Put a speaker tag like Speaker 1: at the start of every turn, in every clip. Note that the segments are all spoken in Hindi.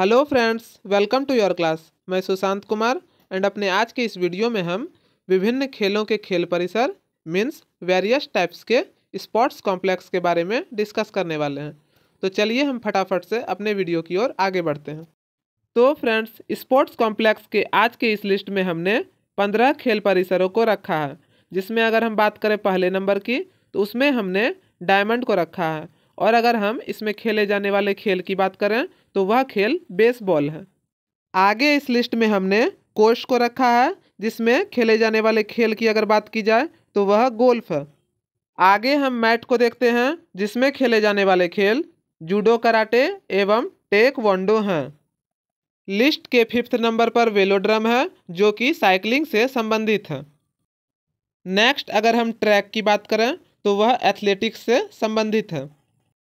Speaker 1: Hello friends welcome to your class मैं सुशांत कुमार एंड अपने आज के इस वीडियो में हम विभिन्न खेलों के खेल परिसर मीन्स वेरियस टाइप्स के स्पोर्ट्स कॉम्प्लेक्स के बारे में डिस्कस करने वाले हैं। तो चलिए हम फटाफट से अपने वीडियो की ओर आगे बढ़ते हैं। तो फ्रेंड्स स्पोर्ट्स कॉम्प्लेक्स के आज के इस लिस्ट में हमने पंद्रह खेल परिसरों को रखा है, जिसमें अगर हम बात करें पहले नंबर की तो उसमें हमने डायमंड को रखा है। और अगर हम इसमें खेले जाने वाले खेल की बात करें तो वह खेल बेसबॉल है। आगे इस लिस्ट में हमने कोर्स को रखा है, जिसमें खेले जाने वाले खेल की अगर बात की जाए तो वह गोल्फ है। आगे हम मैट को देखते हैं, जिसमें खेले जाने वाले खेल जूडो कराटे एवं टेक वोंडो हैं। लिस्ट के फिफ्थ नंबर पर वेलोड्रम है, जो कि साइकिलिंग से संबंधित है। नेक्स्ट अगर हम ट्रैक की बात करें तो वह एथलेटिक्स से संबंधित है।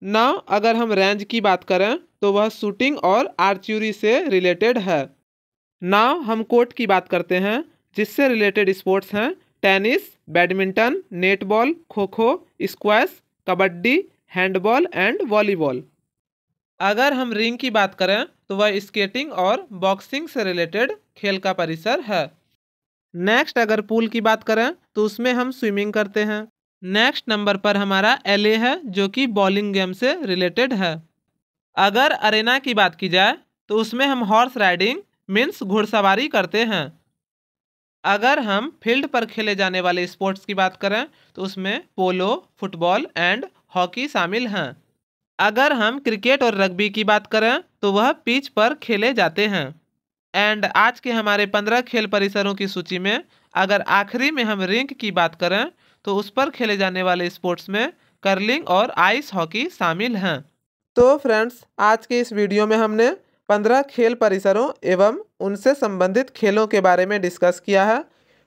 Speaker 1: ना, अगर हम रेंज की बात करें तो वह शूटिंग और आर्चरी से रिलेटेड है। ना, हम कोर्ट की बात करते हैं, जिससे रिलेटेड स्पोर्ट्स हैं tennis badminton netball kho kho squash kabaddi handball and volleyball अगर हम रिंग की बात करें तो वह स्केटिंग और बॉक्सिंग से रिलेटेड खेल का परिसर है। नेक्स्ट अगर पूल की बात करें तो उसमें हम स्विमिंग करते हैं। नेक्स्ट नंबर पर हमारा एल है, जो कि बॉलिंग गेम से रिलेटेड है। अगर अरेना की बात की जाए तो उसमें हम हॉर्स राइडिंग मीन्स घुड़सवारी करते हैं। अगर हम फ़ील्ड पर खेले जाने वाले स्पोर्ट्स की बात करें तो उसमें पोलो फुटबॉल एंड हॉकी शामिल हैं। अगर हम क्रिकेट और रग्बी की बात करें तो वह पिच पर खेले जाते हैं। एंड आज के हमारे पंद्रह खेल परिसरों की सूची में, अगर आखिरी में हम रिंक की बात करें तो उस पर खेले जाने वाले स्पोर्ट्स में कर्लिंग और आइस हॉकी शामिल हैं। तो फ्रेंड्स, आज के इस वीडियो में हमने पंद्रह खेल परिसरों एवं उनसे संबंधित खेलों के बारे में डिस्कस किया है।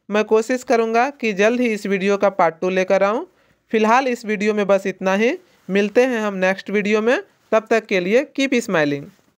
Speaker 1: मैं कोशिश करूँगा कि जल्द ही इस वीडियो का पार्ट टू लेकर आऊँ। फ़िलहाल इस वीडियो में बस इतना ही। मिलते हैं हम नेक्स्ट वीडियो में। तब तक के लिए कीप स्माइलिंग